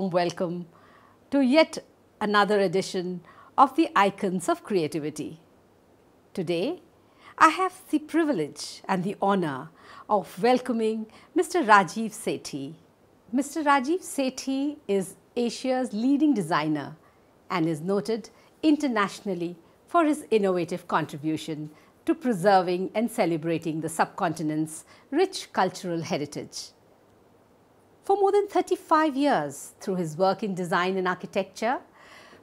warm welcome to yet another edition of the Icons of Creativity. Today, I have the privilege and the honor of welcoming Mr. Rajeev Sethi. Mr. Rajeev Sethi is Asia's leading designer and is noted internationally for his innovative contribution to preserving and celebrating the subcontinent's rich cultural heritage. For more than 35 years, through his work in design and architecture,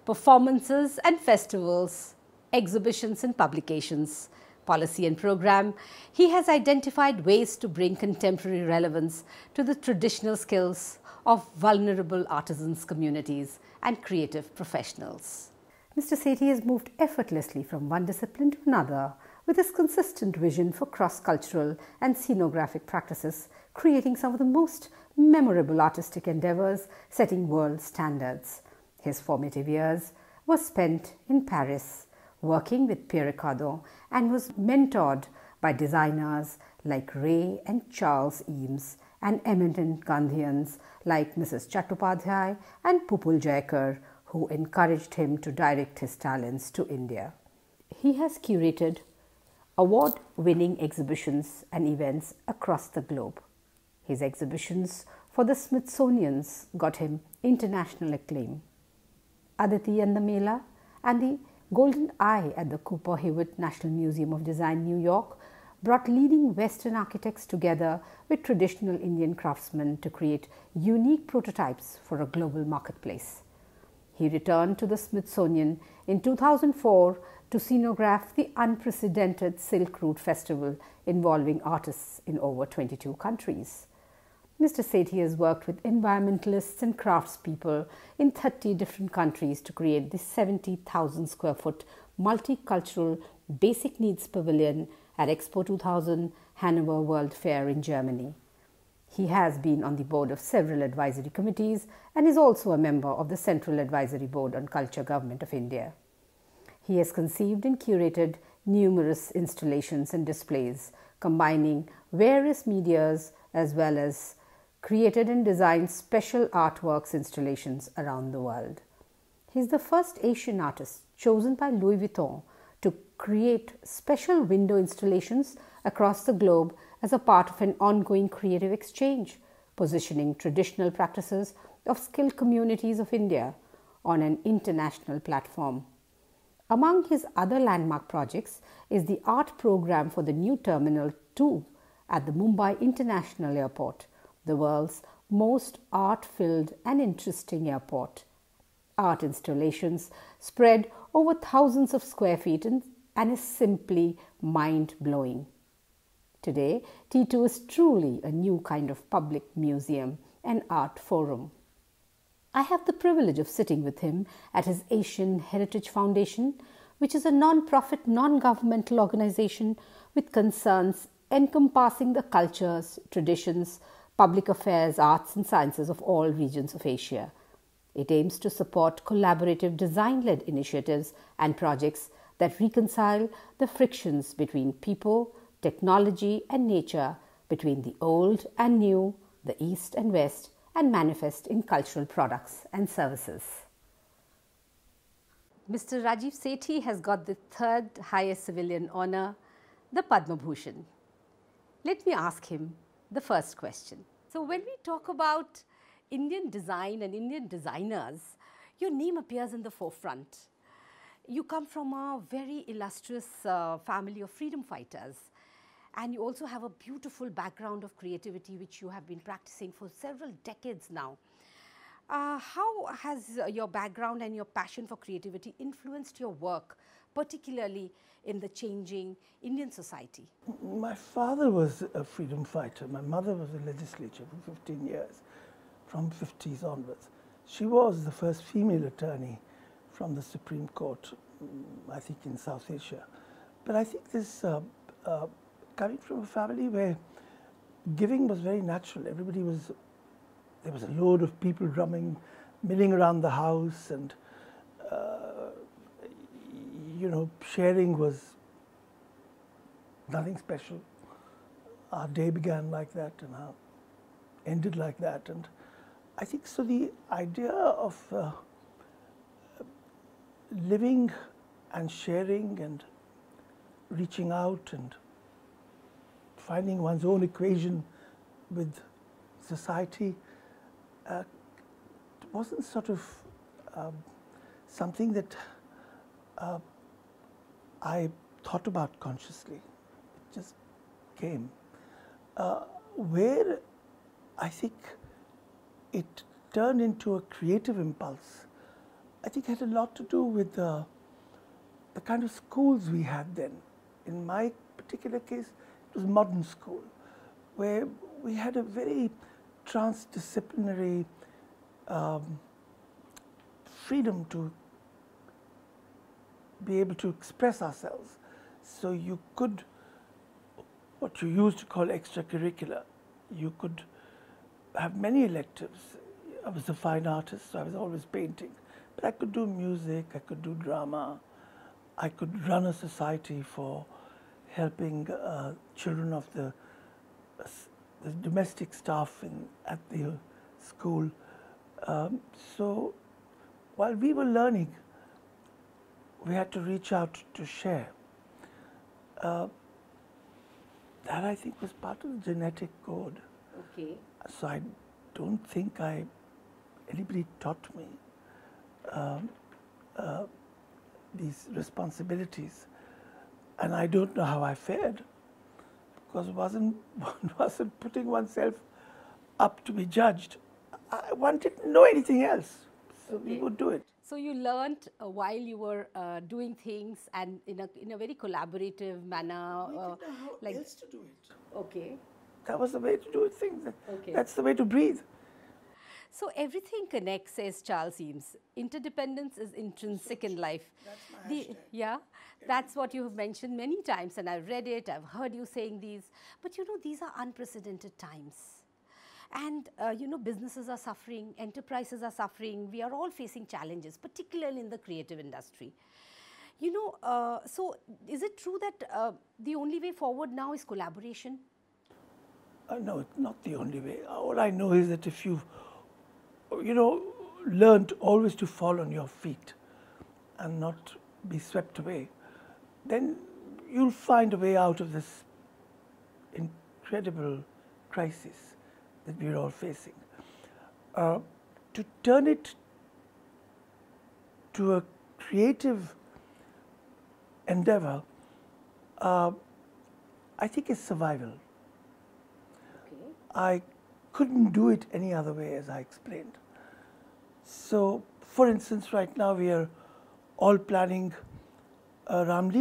performances and festivals, exhibitions and publications, policy and program, he has identified ways to bring contemporary relevance to the traditional skills of vulnerable artisans communities and creative professionals. Mr. Sethi has moved effortlessly from one discipline to another with his consistent vision for cross-cultural and scenographic practices, creating some of the most memorable artistic endeavors setting world standards. His formative years were spent in Paris, working with Pierre Cardin and was mentored by designers like Ray and Charles Eames and eminent Gandhians like Mrs. Chattopadhyay and Pupul Jayakar who encouraged him to direct his talents to India. He has curated award winning exhibitions and events across the globe. His exhibitions for the Smithsonian's got him international acclaim. Aditi and the Mela and the Golden Eye at the Cooper Hewitt National Museum of Design, New York, brought leading Western architects together with traditional Indian craftsmen to create unique prototypes for a global marketplace. He returned to the Smithsonian in 2004 to scenograph the unprecedented Silk Route Festival involving artists in over 22 countries. Mr. Sethi has worked with environmentalists and craftspeople in 30 different countries to create the 70,000 square foot multicultural basic needs pavilion at Expo 2000 Hanover World Fair in Germany. He has been on the board of several advisory committees and is also a member of the Central Advisory Board on Culture Government of India. He has conceived and curated numerous installations and displays combining various medias as well as created and designed special artworks installations around the world. He is the first Asian artist chosen by Louis Vuitton to create special window installations across the globe as a part of an ongoing creative exchange, positioning traditional practices of skilled communities of India on an international platform. Among his other landmark projects is the art program for the new Terminal 2 at the Mumbai International Airport, the world's most art filled and interesting airport. Art installations spread over thousands of square feet and, is simply mind blowing. Today, T2 is truly a new kind of public museum and art forum. I have the privilege of sitting with him at his Asian Heritage Foundation, which is a non profit, non governmental organization with concerns encompassing the cultures, traditions, public affairs, arts, and sciences of all regions of Asia. It aims to support collaborative design led initiatives and projects that reconcile the frictions between people, technology, and nature, between the old and new, the East and West, and manifest in cultural products and services. Mr. Rajeev Sethi has got the third highest civilian honor, the Padma Bhushan. Let me ask him the first question. So, when we talk about Indian design and Indian designers, your name appears in the forefront. You come from a very illustrious uh, family of freedom fighters and you also have a beautiful background of creativity which you have been practicing for several decades now. Uh, how has uh, your background and your passion for creativity influenced your work, particularly in the changing Indian society? My father was a freedom fighter. My mother was a legislature for 15 years, from 50s onwards. She was the first female attorney from the Supreme Court, mm, I think in South Asia. But I think this uh, uh, coming from a family where giving was very natural. Everybody was, there was a load of people drumming, milling around the house, and, uh, you know, sharing was nothing special. Our day began like that, and our ended like that. And I think so. The idea of uh, living and sharing and reaching out and finding one's own equation with society uh, wasn't sort of um, something that uh, I thought about consciously. It just came. Uh, where I think it turned into a creative impulse, I think had a lot to do with the, the kind of schools we had then. In my particular case, was modern school, where we had a very transdisciplinary um, freedom to be able to express ourselves. So you could, what you used to call extracurricular, you could have many electives. I was a fine artist, so I was always painting. But I could do music, I could do drama, I could run a society for helping uh, children of the, the domestic staff in, at the school. Um, so while we were learning, we had to reach out to share. Uh, that I think was part of the genetic code. Okay. So I don't think I anybody taught me um, uh, these responsibilities, and I don't know how I fared because wasn't one wasn't putting oneself up to be judged. I, one didn't know anything else, so okay. we would do it. So you learned uh, while you were uh, doing things and in a in a very collaborative manner. We didn't know how like else to do it. Okay. That was the way to do things. Okay. That's the way to breathe. So everything connects, says Charles Eames. Interdependence is intrinsic in life. That's my the, Yeah, that's what you have mentioned many times, and I've read it, I've heard you saying these. But you know, these are unprecedented times. And uh, you know, businesses are suffering, enterprises are suffering, we are all facing challenges, particularly in the creative industry. You know, uh, so is it true that uh, the only way forward now is collaboration? Uh, no, it's not the only way. All I know is that if you've you know, learned always to fall on your feet and not be swept away, then you'll find a way out of this incredible crisis that we're all facing. Uh, to turn it to a creative endeavor, uh, I think is survival. Okay. I couldn't do it any other way, as I explained. So, for instance, right now we are all planning a Ram.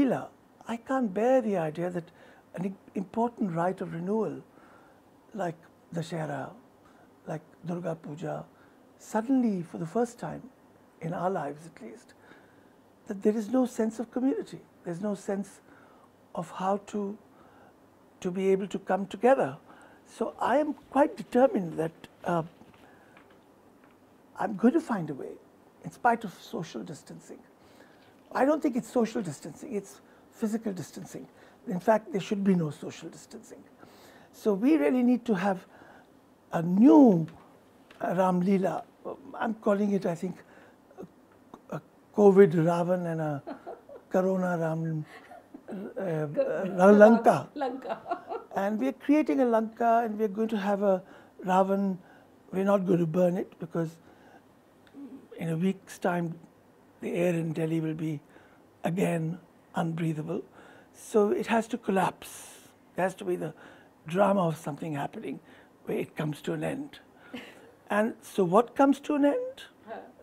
I can't bear the idea that an important rite of renewal, like Dashera, like Durga Puja, suddenly, for the first time in our lives at least, that there is no sense of community. There's no sense of how to, to be able to come together so I am quite determined that uh, I'm going to find a way, in spite of social distancing. I don't think it's social distancing, it's physical distancing. In fact, there should be no social distancing. So we really need to have a new uh, Ram Leela. I'm calling it, I think, a, a COVID Ravan and a Corona Ram uh, uh, Lanka. Lanka. And we're creating a Lanka and we're going to have a Ravan. We're not going to burn it because in a week's time, the air in Delhi will be again unbreathable. So it has to collapse. There has to be the drama of something happening where it comes to an end. and so, what comes to an end?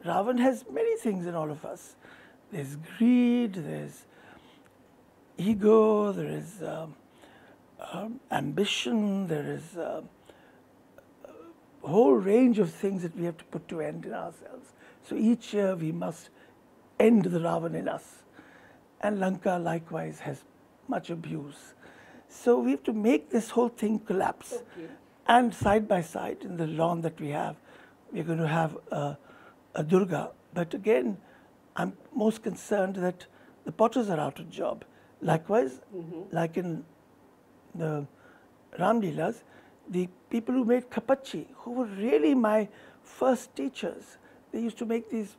Ravan has many things in all of us. There's greed, there's ego, there is um, um, ambition, there is uh, a whole range of things that we have to put to end in ourselves. So each year we must end the Ravan in us. And Lanka likewise has much abuse. So we have to make this whole thing collapse. Okay. And side by side, in the lawn that we have, we're going to have a, a Durga. But again, I'm most concerned that the potters are out of job. Likewise, mm -hmm. like in the Ram Leelas, the people who made kapachi, who were really my first teachers. They used to make these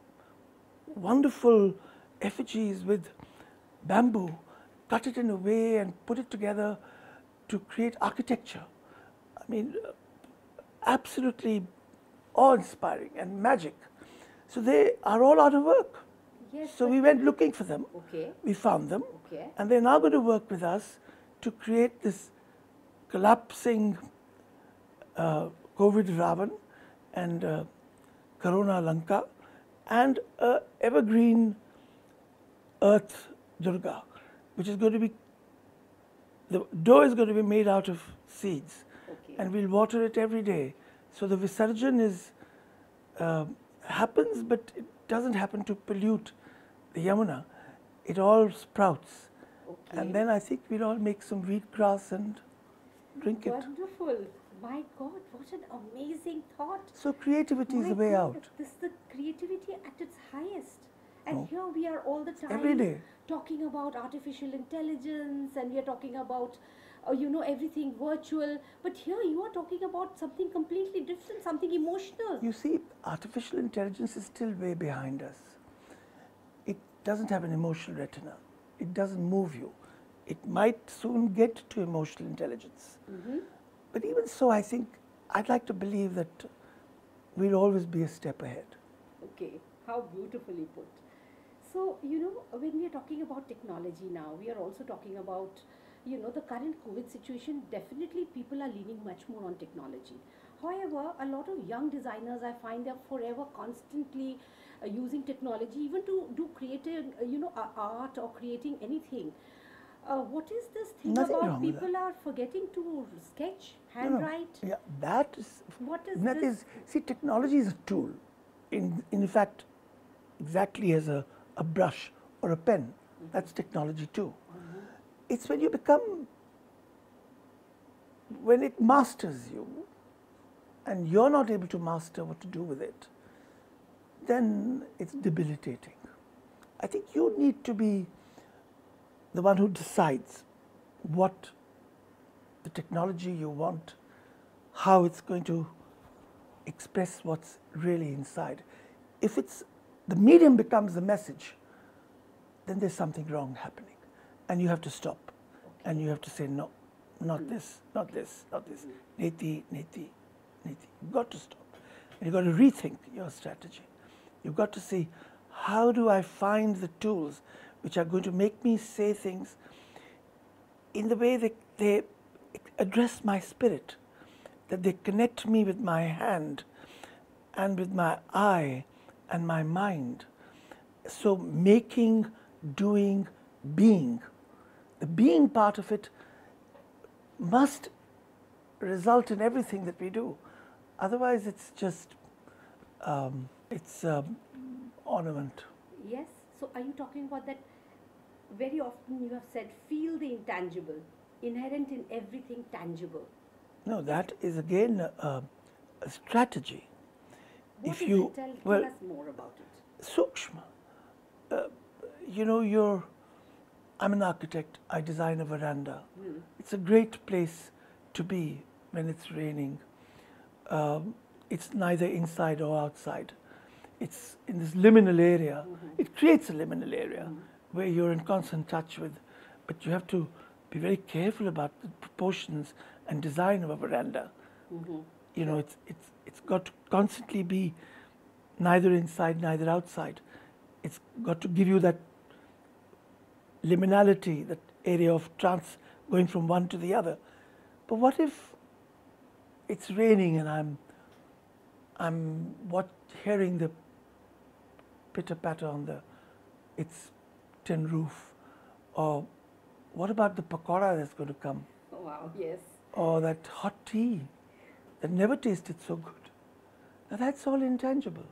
wonderful effigies with bamboo, cut it in a way and put it together to create architecture. I mean, absolutely awe-inspiring and magic. So they are all out of work. Yes, so we went looking for them. Okay. We found them. Okay. And they're now going to work with us to create this collapsing uh, COVID Ravan and uh, Corona Lanka and a evergreen earth Durga, which is going to be, the dough is going to be made out of seeds. Okay. And we'll water it every day. So the Visarjan is, uh, happens, but it doesn't happen to pollute the Yamuna. It all sprouts. Okay. And then I think we'll all make some wheat grass and drink it. Wonderful. My God, what an amazing thought. So creativity is My the way God, out. This is the creativity at its highest. And No. here we are all the time Every day. talking about artificial intelligence and we are talking about, uh, you know, everything virtual. But here you are talking about something completely different, something emotional. You see, artificial intelligence is still way behind us. It doesn't have an emotional retina. It doesn't move you. It might soon get to emotional intelligence. But even so, I think I'd like to believe that we'll always be a step ahead. Okay, how beautifully put. So, you know, when we are talking about technology now, we are also talking about, you know, the current COVID situation. Definitely, people are leaning much more on technology. However, a lot of young designers, I find they're forever constantly uh, using technology, even to do creative, uh, you know, art or creating anything. Uh, what is this thing Nothing about people are forgetting to sketch, No, no. handwrite? Yeah, that is. What is that this? is- see, technology is a tool. In, in fact, exactly as a, a brush or a pen. That's technology too. It's when you become, when it masters you, and you're not able to master what to do with it, then it's debilitating. I think you need to be the one who decides what the technology you want, how it's going to express what's really inside. If it's the medium becomes the message, then there's something wrong happening. And you have to stop. And you have to say, no, not this, not this, not this. Neti, neti, neti. You've got to stop. And you've got to rethink your strategy. You've got to see, how do I find the tools which are going to make me say things in the way that they address my spirit, that they connect me with my hand and with my eye and my mind. So, making, doing, being. The being part of it must result in everything that we do. Otherwise, it's just um, it's um, ornament. Yes. So are you talking about that? Very often you have said, feel the intangible, inherent in everything tangible. No, that is again a, a strategy. What if you? Tell, tell well, us more about it. Sukshma. Uh, you know, you're, I'm an architect, I design a veranda. It's a great place to be when it's raining. Um, it's neither inside or outside. It's in this liminal area. It creates a liminal area where you're in constant touch with, but you have to be very careful about the proportions and design of a veranda. Mm-hmm. You know, it's, it's, it's got to constantly be neither inside, neither outside. It's got to give you that liminality, that area of trance going from one to the other. But what if it's raining and I'm, I'm what, hearing the pitter patter on the its tin roof? Or what about the pakora that's going to come? Oh, wow, yes. Or that hot tea that never tasted so good? Now that's all intangible.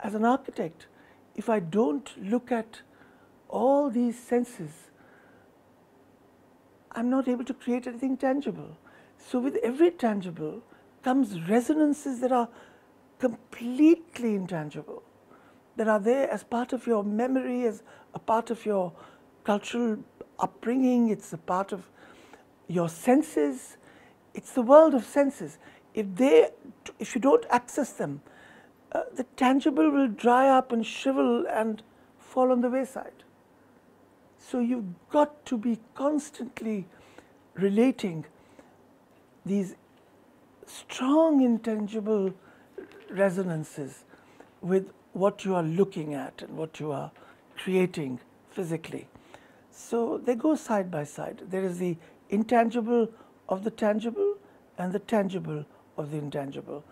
As an architect, if I don't look at all these senses, I'm not able to create anything tangible. So, with every tangible comes resonances that are completely intangible, that are there as part of your memory, as a part of your cultural upbringing, it's a part of your senses. it's the world of senses. If they, if you don't access them, uh, the tangible will dry up and shrivel and fall on the wayside. So you've got to be constantly relating these strong intangible resonances with what you are looking at and what you are creating physically. So they go side by side. There is the intangible of the tangible and the tangible of the intangible.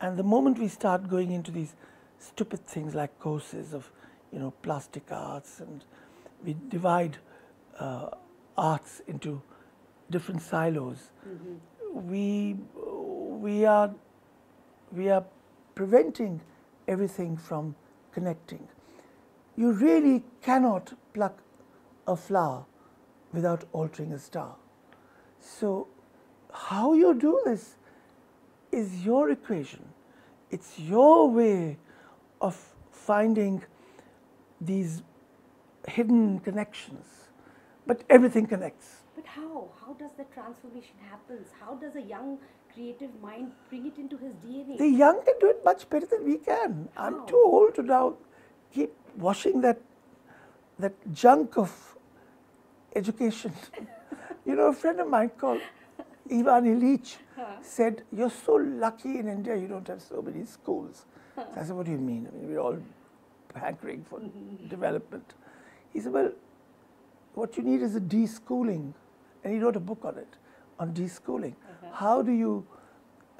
And the moment we start going into these stupid things like courses of, you know, plastic arts and we divide uh, arts into different silos, mm-hmm. we, we, are, we are preventing everything from connecting. You really cannot pluck a flower without altering a star. So, how you do this is your equation. It's your way of finding these hidden connections. But everything connects. But how? How does the transformation happen? How does a young creative mind bring it into his DNA? The young can do it much better than we can. How? I'm too old to now keep washing that that junk of education. you know, a friend of mine called Ivan Illich huh. said, You're so lucky in India you don't have so many schools. Huh. So I said, What do you mean? I mean, we're all hankering for development. He said, Well, what you need is a deschooling. And he wrote a book on it, on deschooling. Uh-huh. How do you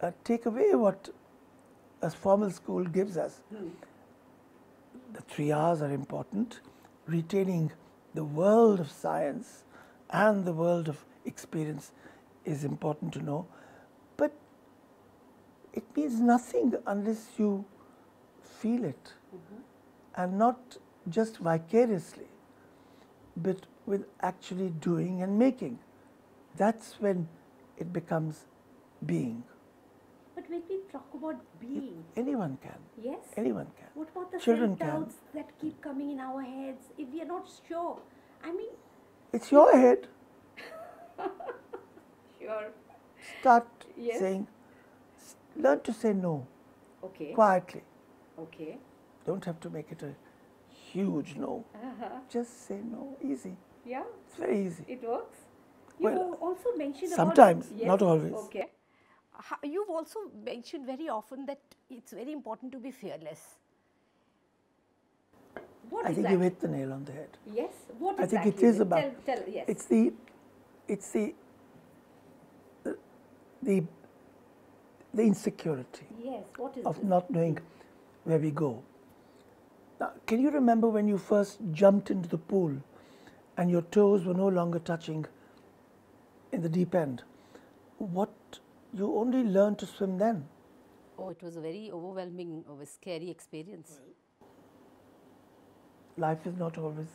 uh, take away what a formal school gives us? Hmm. The three R's are important. Retaining the world of science and the world of experience is important to know. But it means nothing unless you feel it mm-hmm. and not just vicariously, but with actually doing and making. That's when it becomes being. But when we talk about being, anyone can. Yes. Anyone can. What about the Children doubts that keep coming in our heads if we are not sure? I mean, it's your head. sure. Start yes. saying, learn to say no. Okay. Quietly. Okay. Don't have to make it a huge no. Uh-huh. Just say no. Easy. Yeah. It's very easy. It works. You well, also mentioned sometimes, yes. not always. Okay. You've also mentioned very often that it's very important to be fearless. What I think that? you hit the nail on the head. Yes. What I think it is about. Tell, tell, yes. It's the, it's the, the, the, the insecurity. Yes. What is of this? not knowing where we go. Now, can you remember when you first jumped into the pool, and your toes were no longer touching in the deep end? What you only learned to swim then? Oh, it was a very overwhelming, a scary experience. Well, life is not always.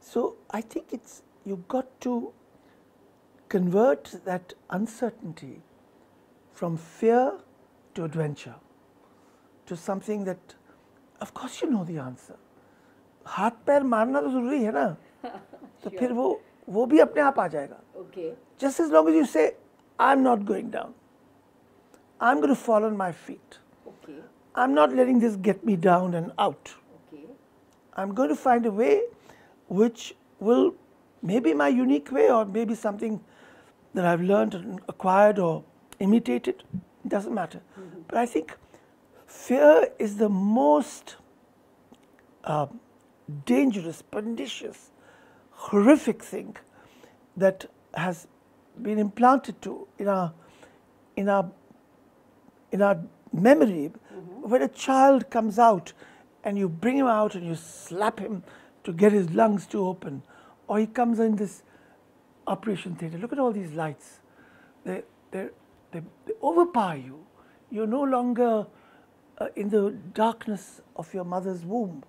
So I think it's you've got to convert that uncertainty from fear to adventure to something that of course you know the answer हाथ पैर मारना तो जरूरी है ना तो फिर वो वो भी अपने आप आ जाएगा okay just as long as you say i'm not going down i'm going to fall on my feet okay i'm not letting this get me down and out I'm going to find a way which will maybe my unique way or maybe something that I've learned and acquired or imitated. It doesn't matter. Mm-hmm. But I think fear is the most uh, dangerous, pernicious, horrific thing that has been implanted to in our in our in our memory mm-hmm. when a child comes out and you bring him out and you slap him to get his lungs to open. Or he comes in this operation theater. Look at all these lights. They, they, they, they overpower you. You're no longer uh, in the darkness of your mother's womb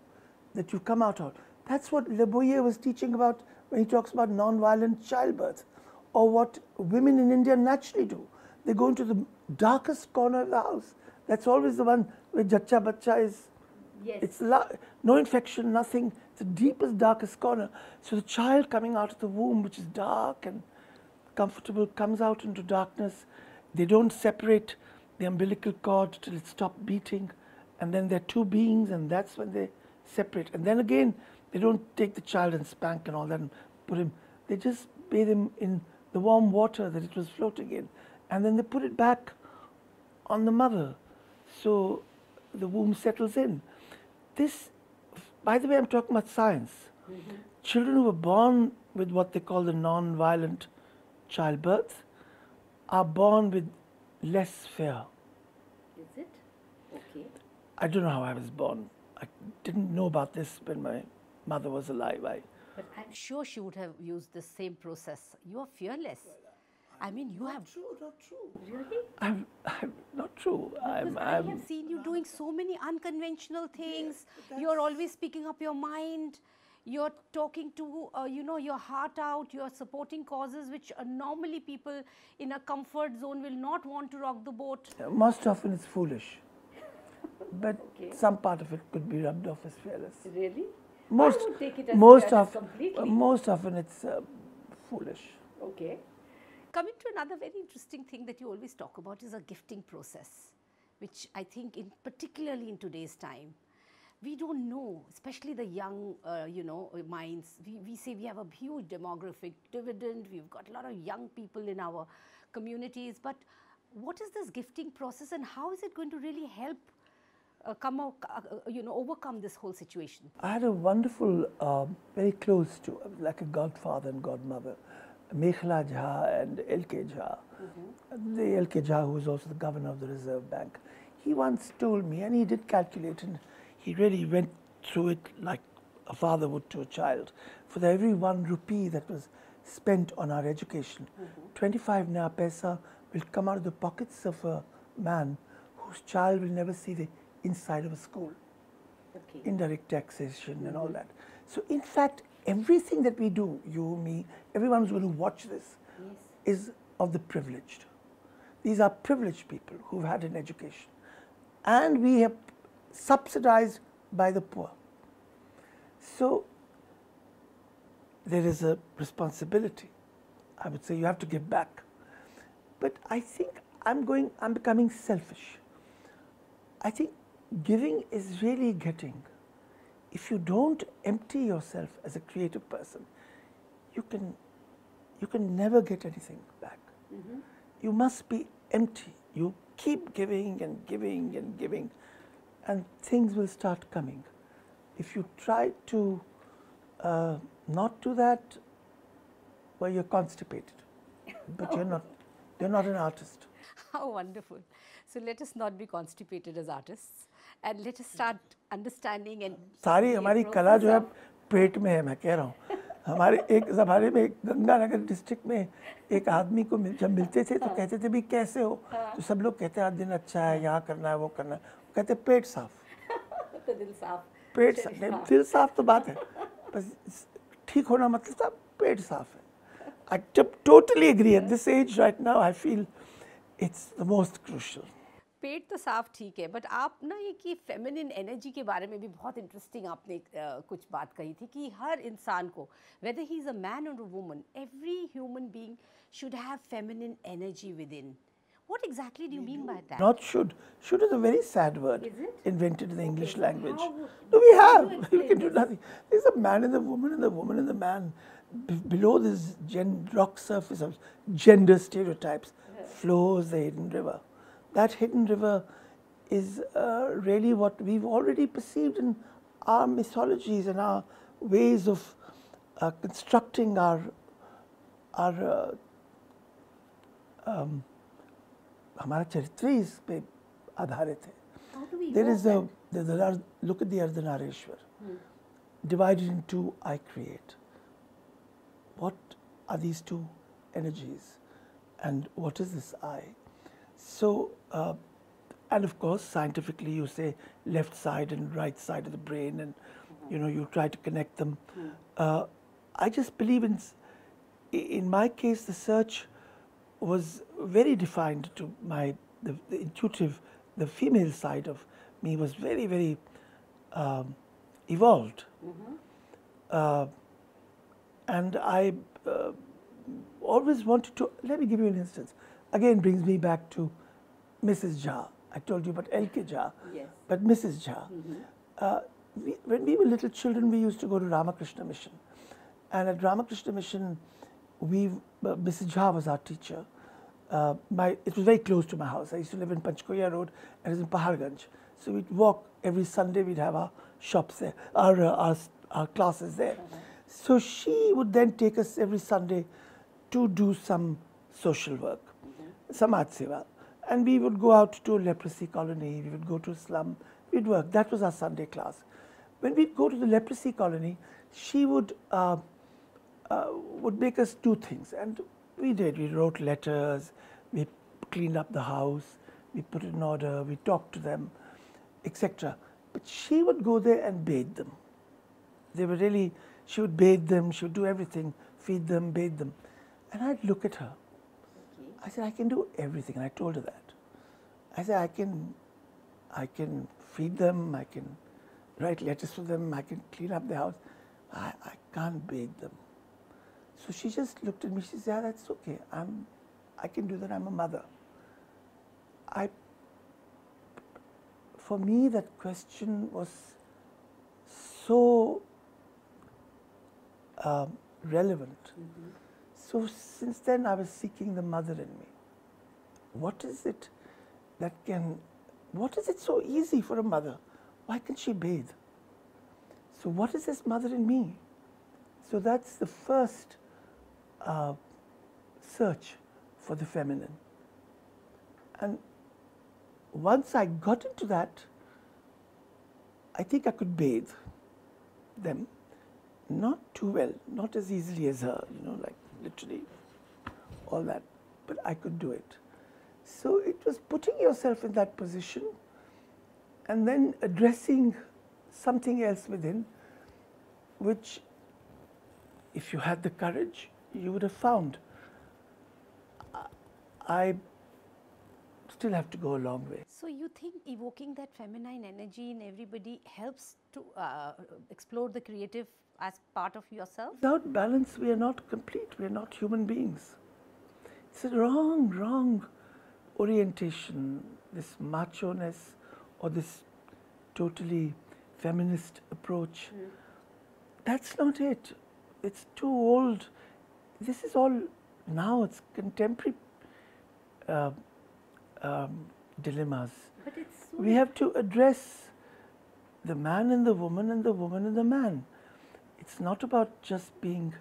that you come out of. That's what Leboyer was teaching about when he talks about non-violent childbirth, or what women in India naturally do. They go into the darkest corner of the house. That's always the one where Jacha Bacha is Yes. It's no infection, nothing. It's the deepest, darkest corner. So the child coming out of the womb, which is dark and comfortable, comes out into darkness. They don't separate the umbilical cord till it stops beating, and then they're two beings, and that's when they separate. And then again, they don't take the child and spank and all that and put him. They just bathe him in the warm water that it was floating in, and then they put it back on the mother, so the womb settles in. This, by the way, I'm talking about science. Mm-hmm. Children who are born with what they call the non-violent childbirth are born with less fear. Is it? Okay. I don't know how I was born. I didn't know about this when my mother was alive. I, But I'm sure she would have used the same process. You are fearless. I mean, you have. true, not true. Really? I'm, I'm not true. I'm, I have seen you doing so many unconventional things. You're always speaking up your mind. You're talking to, uh, you know, your heart out. You're supporting causes which uh, normally people in a comfort zone will not want to rock the boat. most often it's foolish. But Okay. some part of it could be rubbed off as fearless. Really? Most, would take it as most of, completely. most often it's uh, foolish. Okay. Coming to another very interesting thing that you always talk about is a gifting process, which I think, in particularly in today's time, we don't know, especially the young, uh, you know, uh, minds. We, we say we have a huge demographic dividend. We've got a lot of young people in our communities, but what is this gifting process, and how is it going to really help? Uh, come out, uh, uh, you know, overcome this whole situation. I had a wonderful, um, very close to, like a godfather and godmother, Mekhla Jha and L.K. Jha. The L.K. Jha, who was also the governor of the Reserve Bank, he once told me, and he did calculate, and he really went through it like a father would to a child. For every one rupee that was spent on our education, 25 naya paisa will come out of the pockets of a man whose child will never see the inside of a school Okay. indirect taxation and all mm-hmm. that. So, in fact, everything that we do, you, me, everyone who's going to watch this, Yes. is of the privileged. These are privileged people who've had an education. And we have subsidized by the poor. So, there is a responsibility. I would say you have to give back. But I think I'm going, I'm becoming selfish. I think giving is really getting. If you don't empty yourself as a creative person, you can, you can never get anything back. You must be empty. You keep giving and giving and giving, and things will start coming. If you try to uh, not do that, well, you're constipated, but you're not. You're not an artist. How wonderful. So let us not be constipated as artists. And let us start understanding and सारी हमारी कला जो है पेट में है मैं कह रहा हूँ। हमारे एक ज़माने में एक गंगानगर डिस्ट्रिक्ट में एक आदमी को मिल, जब मिलते थे तो कहते थे भी कैसे हो? तो सब लोग कहते हैं आज दिन अच्छा है यहाँ करना है वो करना है। कहते पेट साफ़। तो दिल साफ़। पेट साफ़ नहीं, दिल साफ़ तो बात है बस ठीक होना मतलब साहब पेट साफ़ है। I totally agree at this age right now I feel it's the most crucial पेट तो साफ़ ठीक है बट आप ना ये कि फेमिनिन एनर्जी के बारे में भी बहुत इंटरेस्टिंग आपने अ, कुछ बात कही थी कि हर इंसान को whether he is a man और a woman every human being should have feminine energy within what exactly do you mean by that Not should. Should is a very sad word invented in the English language. No, we have. We can do nothing. There's a man and the woman and the woman and the man. B- below this rock surface of gender stereotypes flows the hidden river. That hidden river is uh, really what we've already perceived in our mythologies and our ways of uh, constructing our our uh, um, हमारा चरित्र ही इस पे आधारित है How do we there know is a that? there's a lar- look at the Ardhanareshwar divided into I create. What are these two energies, and what is this I? So, uh, and of course, scientifically, you say left side and right side of the brain, and you know you try to connect them. Uh, I just believe in. In my case, the search was very defined to my the, the intuitive, the female side of me was very very um, evolved, uh, and I uh, always wanted to. Let me give you an instance. Again, brings me back to Mrs. Jha. I told you about L.K. Jha, Yes. but Mrs. Jha. Uh, we, when we were little children, we used to go to Ramakrishna Mission, and at Ramakrishna Mission, we uh, Mrs. Jha was our teacher. Uh, my, it was very close to my house. I used to live in Panchkuian Road, and it was in Paharganj. So we'd walk every Sunday. We'd have our shops there, our uh, our, our classes there. So she would then take us every Sunday to do some social work, Samaj Seva. And we would go out to a leprosy colony, we would go to a slum, we'd work. That was our Sunday class. When we'd go to the leprosy colony, she would, uh, uh, would make us do things. And we did. We wrote letters, we cleaned up the house, we put it in order, we talked to them, etc. But she would go there and bathe them. They were really, she would bathe them, she would do everything, feed them, bathe them. And I'd look at her. I said, I can do everything. And I told her that. I said, I can, I can feed them, I can write letters to them, I can clean up the house. I, I can't bathe them. So she just looked at me, she said, yeah, that's okay. I'm, I can do that, I'm a mother. I, for me, that question was so um, relevant. So since then, I was seeking the mother in me. What is it that can, what is it so easy for a mother? Why can she bathe? So, what is this mother in me? So, that's the first uh, search for the feminine. And once I got into that, I think I could bathe them. Not too well, not as easily as her, you know, like literally all that, but I could do it. So it was putting yourself in that position and then addressing something else within, which, if you had the courage, you would have found. I still have to go a long way. So you think evoking that feminine energy in everybody helps to uh, explore the creative as part of yourself? Without balance, we are not complete. We are not human beings. It's a wrong, wrong orientation, this macho ness or this totally feminist approach. That's not it. It's too old. This is all now, it's contemporary uh, um, dilemmas. But it's so We have to address the man and the woman and the woman and the man. It's not about just being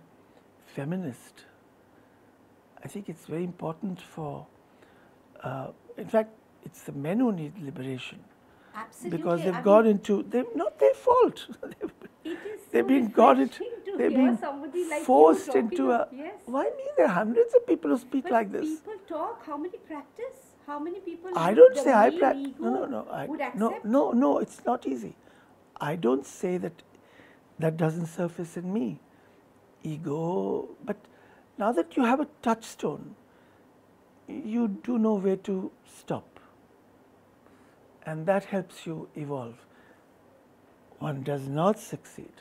feminist. I think it's very important for, uh, in fact, it's the men who need liberation absolutely. because they've I got mean, into, they're not their fault. They've- It is they've so been got it, they've been like forced into a, Yes. why me? There are hundreds of people who speak But like this. people talk. How many practice? How many people? I don't say I practice. No, no, no. I, no, no, no. It's not easy. I don't say that that doesn't surface in me. Ego, but now that you have a touchstone, you do know where to stop, and that helps you evolve. One does not succeed.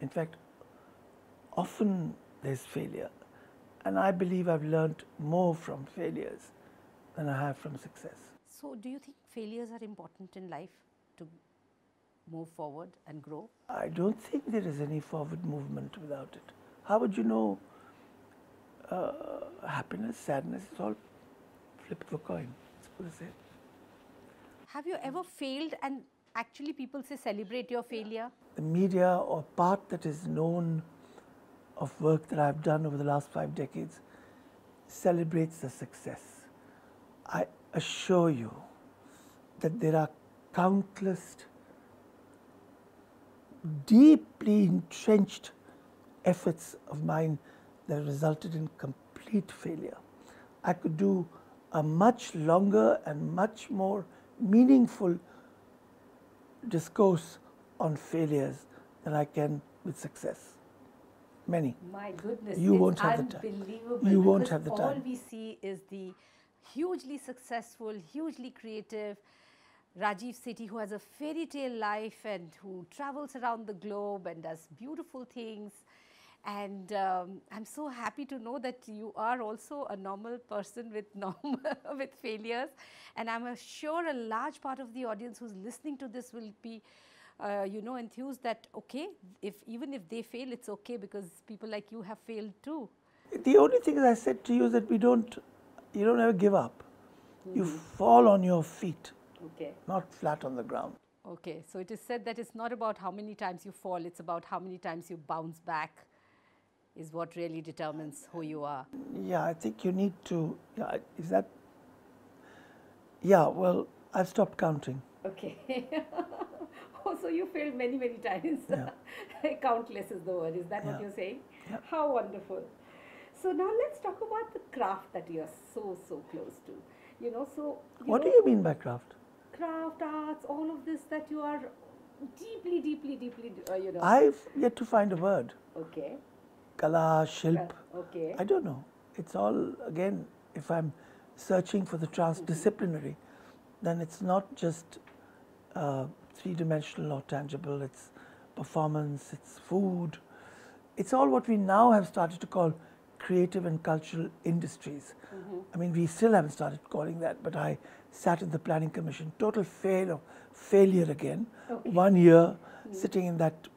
In fact, often there's failure, and I believe I've learned more from failures than I have from success. So, do you think failures are important in life to move forward and grow? I don't think there is any forward movement without it. How would you know uh, happiness, sadness? It's all flip of a coin. That's what I. Have you ever failed and actually people say celebrate your failure? The media or part that is known of work that I've done over the last five decades celebrates the success. I assure you that there are countless deeply entrenched efforts of mine that resulted in complete failure. I could do a much longer and much more meaningful discourse on failures than I can with success. Many. My goodness, You won't have the time. You won't have the time. All we see is the hugely successful, hugely creative Rajeev Sethi, who has a fairy tale life and who travels around the globe and does beautiful things. And um, I'm so happy to know that you are also a normal person with normal with failures. And I'm sure a large part of the audience who's listening to this will be, uh, you know, enthused that okay, if even if they fail, it's okay because people like you have failed too. The only thing I said to you is that we don't, you don't ever give up. Mm -hmm. You fall on your feet, okay. not flat on the ground. Okay, so it is said that it's not about how many times you fall, it's about how many times you bounce back is what really determines who you are. Yeah, I think you need to, yeah, is that, yeah, well, I've stopped counting. Okay. oh, so you failed many, many times. Yeah. Countless is the word. Is that yeah. what you're saying? Yeah. How wonderful. So now let's talk about the craft that you're so, so close to. You know, so. You what know, do you mean by craft? Craft, arts, all of this that you are deeply, deeply, deeply, uh, you know. I've yet to find a word. Okay kala, shilp. Okay. I don't know. It's all, again, if I'm searching for the transdisciplinary, then it's not just uh, three dimensional or tangible, it's performance, it's food. It's all what we now have started to call creative and cultural industries. Mm-hmm. I mean, we still haven't started calling that, but I sat in the planning commission, total fail of failure again. Okay. One year mm-hmm. sitting in that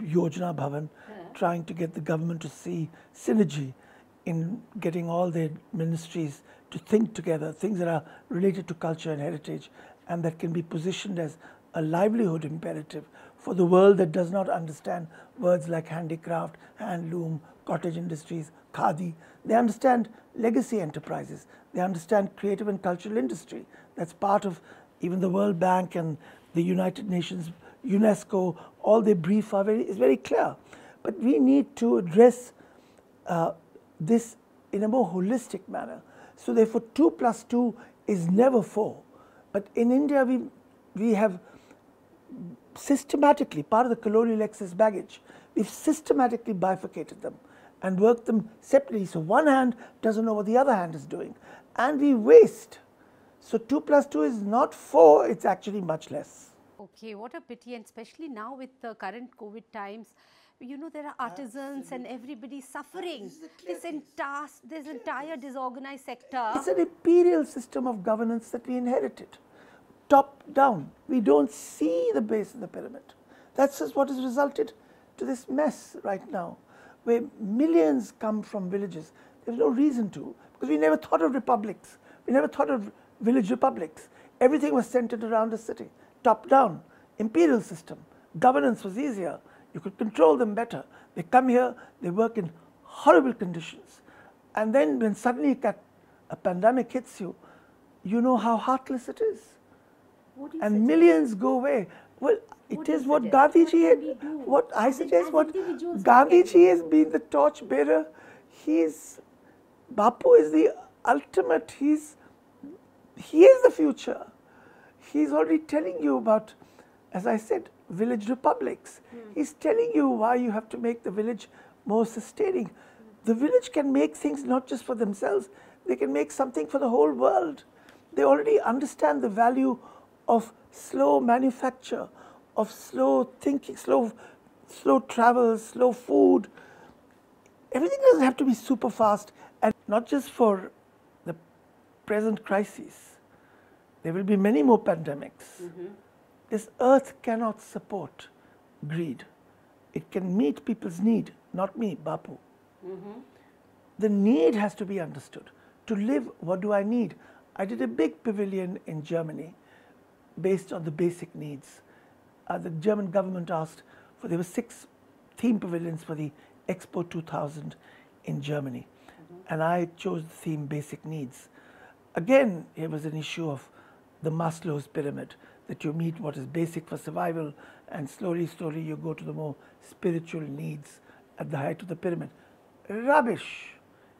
Yojana Bhavan, trying to get the government to see synergy in getting all their ministries to think together, things that are related to culture and heritage, and that can be positioned as a livelihood imperative for the world that does not understand words like handicraft, handloom, cottage industries, khadi. They understand legacy enterprises. They understand creative and cultural industry. That's part of even the World Bank and the United Nations, UNESCO, all their brief are very, is very clear. But we need to address uh, this in a more holistic manner. So therefore, 2 plus 2 is never 4. But in India, we, we have systematically, part of the colonial excess baggage, we've systematically bifurcated them and work them separately. So one hand doesn't know what the other hand is doing. And we waste. So 2 plus 2 is not 4, it's actually much less. Okay, what a pity, and especially now with the current COVID times, you know there are artisans Absolutely. and everybody suffering this entire this entire disorganized sector it's an imperial system of governance that we inherited top down we don't see the base of the pyramid that's just what has resulted to this mess right now where millions come from villages there's no reason to because we never thought of republics we never thought of village republics everything was centered around the city top down imperial system governance was easier you could control them better. They come here, they work in horrible conditions. And then when suddenly a pandemic hits you, you know how heartless it is. And millions go away. Well, what it is what Gandhiji had, what I suggest, what Gandhiji has been the torch bearer. He's, Bapu is the ultimate, he's, he is the future. He's already telling you about, as I said, village republics. Mm. He's telling you why you have to make the village more sustaining. Mm. The village can make things not just for themselves, they can make something for the whole world. They already understand the value of slow manufacture, of slow thinking, slow, slow travel, slow food. Everything doesn't have to be super fast, and not just for the present crisis. There will be many more pandemics. Mm -hmm. This earth cannot support greed. It can meet people's need, not me, Bapu. Mm-hmm. The need has to be understood. To live, what do I need? I did a big pavilion in Germany based on the basic needs. Uh, the German government asked for, there were six theme pavilions for the Expo 2000 in Germany. Mm-hmm. And I chose the theme basic needs. Again, it was an issue of the Maslow's pyramid that you meet what is basic for survival, and slowly, slowly you go to the more spiritual needs at the height of the pyramid. Rubbish.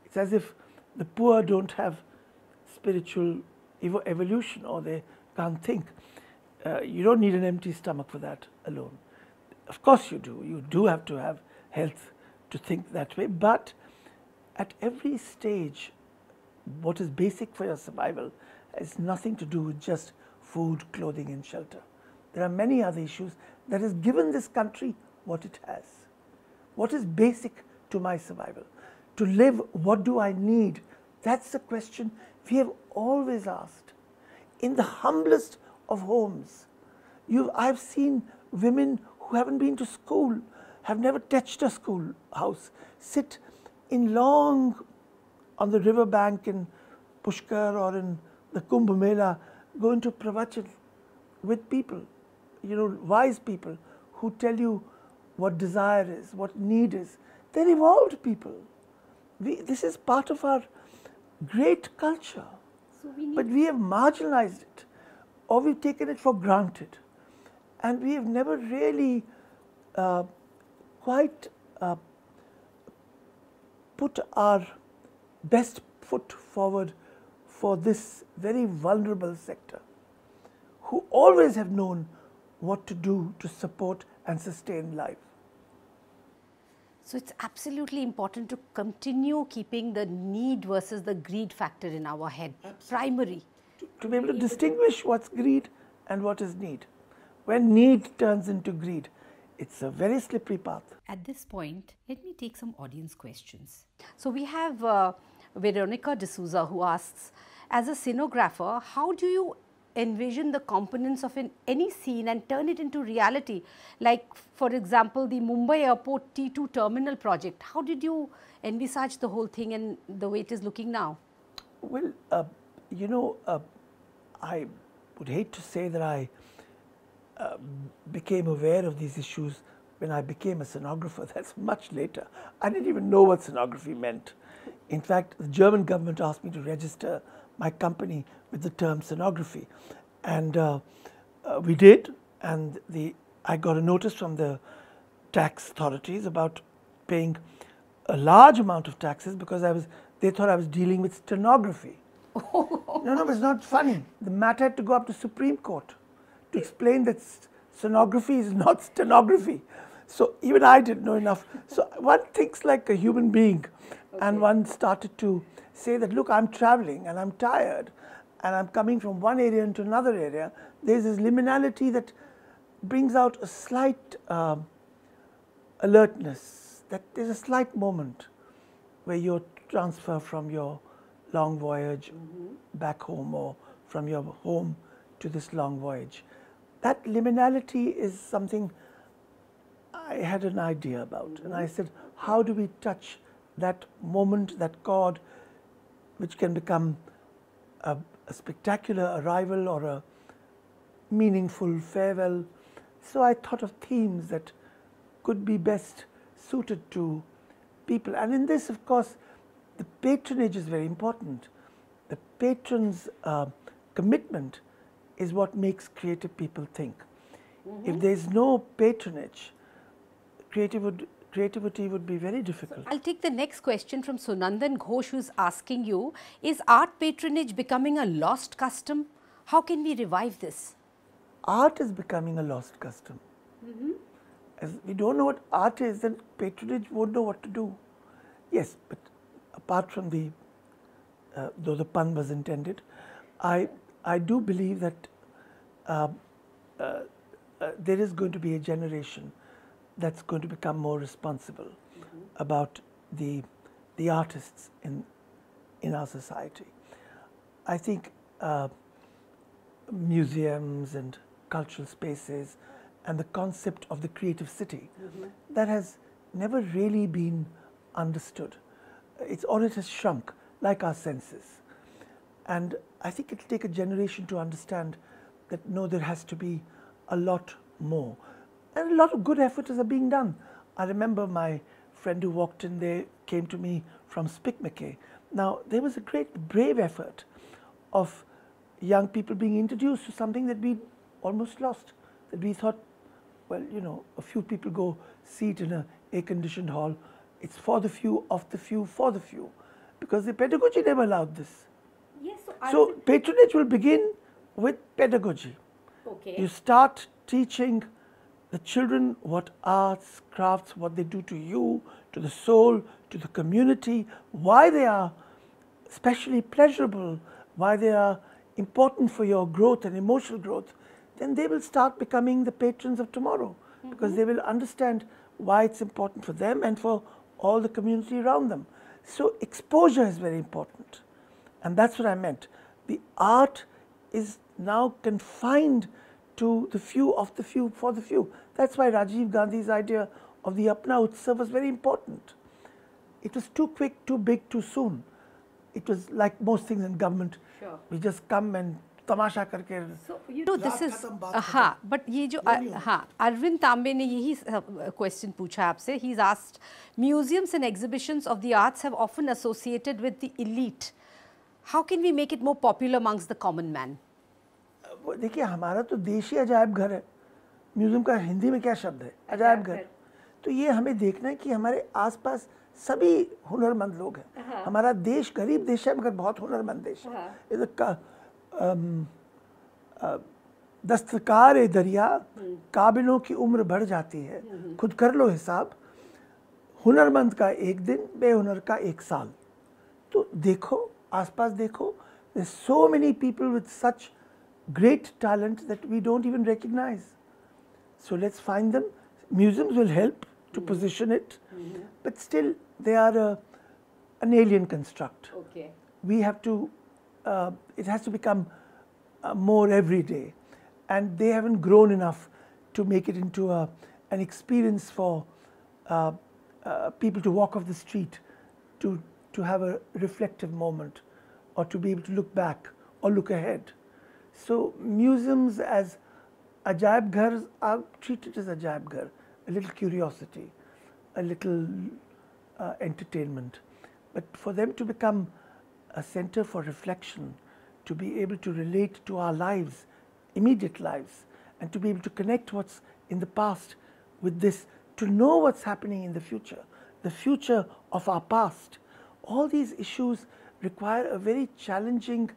It's as if the poor don't have spiritual evolution or they can't think. Uh, you don't need an empty stomach for that alone. Of course, you do. You do have to have health to think that way, but at every stage, what is basic for your survival has nothing to do with just food, clothing, and shelter. There are many other issues that has given this country what it has. What is basic to my survival? To live, what do I need? That's the question we have always asked. In the humblest of homes, you, I've seen women who haven't been to school, have never touched a schoolhouse, sit in long on the river bank in Pushkar or in the Kumbh Mela, go into pravachan with people, you know, wise people who tell you what desire is, what need is. They're evolved people. We, this is part of our great culture. So we but we have marginalized it or we've taken it for granted. And we have never really uh, quite uh, put our best foot forward for this very vulnerable sector who always have known what to do to support and sustain life. So it's absolutely important to continue keeping the need versus the greed factor in our head, primary. To, be able to distinguish what's greed and what is need. When need turns into greed, it's a very slippery path. At this point, let me take some audience questions. So we have uh, Veronica D'Souza who asks, as a scenographer, how do you envision the components of an, any scene and turn it into reality? Like, for example, the Mumbai Airport T2 terminal project. How did you envisage the whole thing and the way it is looking now? Well, uh, you know, uh, I would hate to say that I uh, became aware of these issues when I became a scenographer. That's much later. I didn't even know what scenography meant. In fact, the German government asked me to register my company with the term scenography. And uh, uh, we did, and the, I got a notice from the tax authorities about paying a large amount of taxes because I was, they thought I was dealing with stenography. no, no, it's not funny. The matter had to go up to Supreme Court to explain that scenography is not stenography. So even I didn't know enough. So one thinks like a human being, okay. and one started to say that, look, I'm traveling and I'm tired and I'm coming from one area into another area, there's this liminality that brings out a slight uh, alertness, that there's a slight moment where you transfer from your long voyage mm-hmm. back home or from your home to this long voyage. That liminality is something I had an idea about. Mm-hmm. And I mm-hmm. said, how do we touch that moment, that chord, which can become a, a spectacular arrival or a meaningful farewell. So I thought of themes that could be best suited to people. And in this, of course, the patronage is very important. The patron's uh, commitment is what makes creative people think. Mm -hmm. If there's no patronage, creative would creativity would be very difficult. I'll take the next question from Sunandan Ghosh who's asking you, is art patronage becoming a lost custom? How can we revive this? Art is becoming a lost custom. Mm -hmm. As we don't know what art is, then patronage won't know what to do. Yes, but apart from the, uh, though the pun was intended, I, I do believe that uh, uh, uh there is going to be a generation that's going to become more responsible mm -hmm. about the, the artists in, in our society. I think uh, museums and cultural spaces and the concept of the creative city mm -hmm. that has never really been understood. It's it has shrunk like our senses. And I think it'll take a generation to understand that no, there has to be a lot more. And a lot of good efforts are being done. I remember my friend who walked in there came to me from Spick Now, there was a great brave effort of young people being introduced to something that we almost lost. That we thought, well, you know, a few people go see it in a air-conditioned hall. It's for the few, of the few, for the few. Because the pedagogy never allowed this. Yes, so, so patronage will begin with pedagogy. Okay. You start teaching the children what arts, crafts, what they do to you, to the soul, to the community, why they are especially pleasurable, why they are important for your growth and emotional growth, then they will start becoming the patrons of tomorrow mm -hmm. because they will understand why it's important for them and for all the community around them. So exposure is very important. And that's what I meant. The art is now confined to the few of the few for the few. That's why Rajiv Gandhi's idea of the Apna Utsav was very important. It was too quick, too big, too soon. It was like most things in government. Sure. We just come and तमाशा करके no this is हाँ but ये जो हाँ अरविंद तांबे ने यही question पूछा आपसे। He is asked museums and exhibitions of the arts have often associated with the elite how can we make it more popular among the common man देखिए हमारा तो देशी अजायब घर है। म्यूज़ियम का हिंदी में क्या शब्द है? अजायब घर। तो ये हमें देखना है कि हमारे आसपास सभी हुनरमंद लोग हैं। हमारा देश गरीब देश है मगर बहुत हुनरमंद देश है। दस्तकार दरिया काबिलों की उम्र बढ़ जाती है। खुद कर लो हिसाब। हुनरमंद का एक दिन बेहुनर का एक साल। तो देखो आसपास देखो so many people with such great talent that we don't even recognise So let's find them. Museums will help to position it, but still they are a, an alien construct. okay We have to, uh, it has to become uh, more every day, and they haven't grown enough to make it into a, an experience for uh, uh, people to walk off the street, to to have a reflective moment, or to be able to look back or look ahead. So museums as Ajaib Ghars are treated as Ajaib Ghar, a little curiosity, a little uh, entertainment. But for them to become a center for reflection, to be able to relate to our lives, immediate lives, and to be able to connect what's in the past with this, to know what's happening in the future, the future of our past. All these issues require a very challenging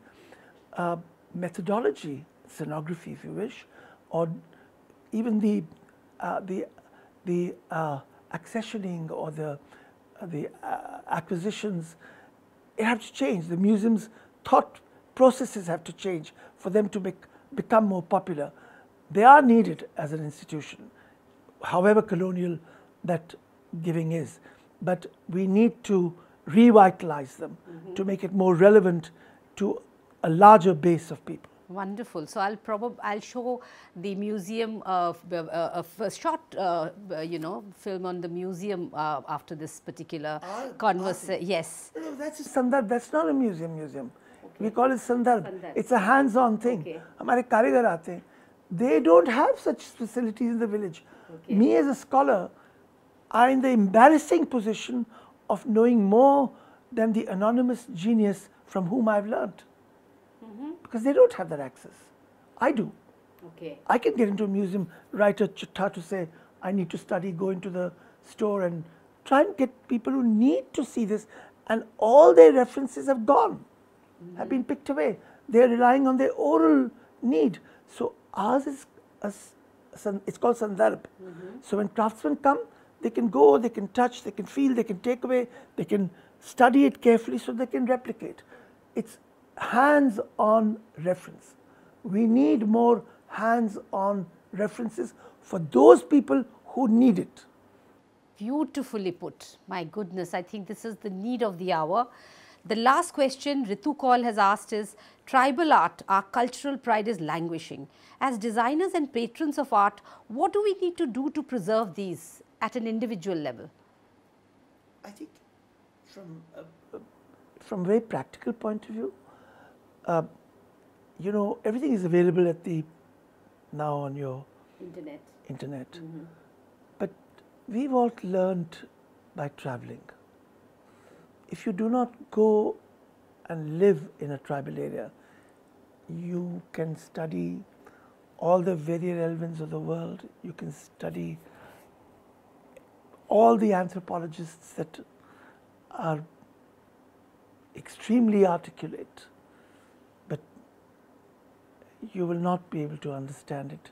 uh, methodology, scenography, if you wish, or even the uh, the the uh, accessioning or the the uh, acquisitions. It has to change. The museum's thought processes have to change for them to bec- become more popular. They are needed as an institution, however colonial that giving is. But we need to revitalize them mm-hmm. to make it more relevant to a larger base of people. Wonderful. So I'll probably I'll show the museum uh, uh, uh a short uh, uh, you know film on the museum uh, after this particular ah, conversation. Yes. No, that's a Sandarbh. That's not a museum. Museum. Okay. We call it Sandarbh. It's a hands-on thing. Okay. They don't have such facilities in the village. Okay. Me as a scholar, I'm in the embarrassing position of knowing more than the anonymous genius from whom I've learned. Because they don't have that access. I do. Okay. I can get into a museum, write a chitta to say, I need to study, go into the store and try and get people who need to see this. And all their references have gone, have been picked away. They're relying on their oral need. So ours is, a it's called Sandarbh. Mm-hmm. So when craftsmen come, they can go, they can touch, they can feel, they can take away, they can study it carefully so they can replicate. It's hands on reference. We need more hands on references for those people who need it. Beautifully put. My goodness, I think this is the need of the hour. The last question Ritu Kaul has asked is Tribal art, our cultural pride is languishing. As designers and patrons of art, what do we need to do to preserve these at an individual level? I think from a, a- from a very practical point of view, uh, you know, everything is available at the now on your Internet. internet. But we've all learned by traveling. If you do not go and live in a tribal area, you can study all the very relevance of the world. You can study all the anthropologists that are extremely articulate, you will not be able to understand it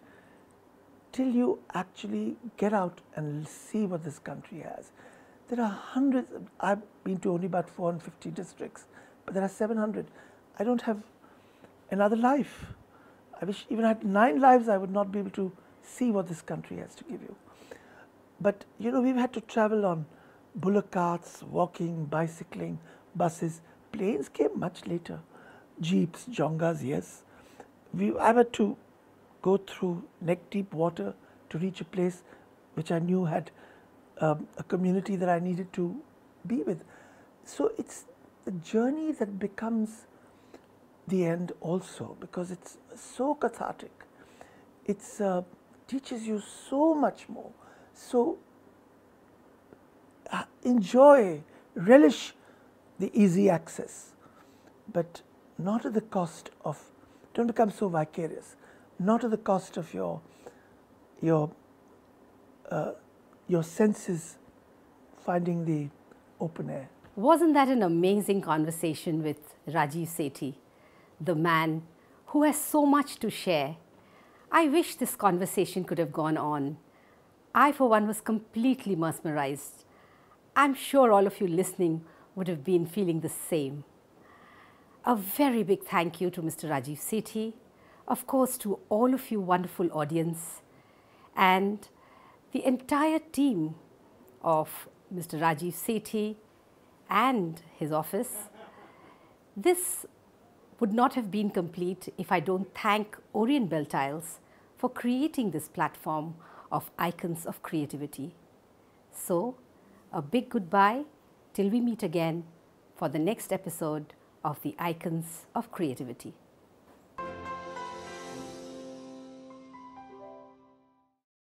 till you actually get out and see what this country has. There are hundreds, of- I've been to only about 450 districts, but there are 700. I don't have another life. I wish even I had nine lives, I would not be able to see what this country has to give you. But you know, we've had to travel on bullock carts, walking, bicycling, buses. Planes came much later. Jeeps, jongas, yes. We, I had to go through neck deep water to reach a place which I knew had um, a community that I needed to be with. So it's the journey that becomes the end also because it's so cathartic. It uh, teaches you so much more. So uh, enjoy, relish the easy access, but not at the cost of, don't become so vicarious, not at the cost of your, your, uh, your senses finding the open air. Wasn't that an amazing conversation with Rajeev Sethi, the man who has so much to share? I wish this conversation could have gone on. I, for one, was completely mesmerized. I'm sure all of you listening would have been feeling the same. A very big thank you to Mr. Rajeev Sethi, of course, to all of you wonderful audience, and the entire team of Mr. Rajeev Sethi and his office. This would not have been complete if I don't thank Orient Bell Tiles for creating this platform of icons of creativity. So, a big goodbye till we meet again for the next episode of the Icons of Creativity.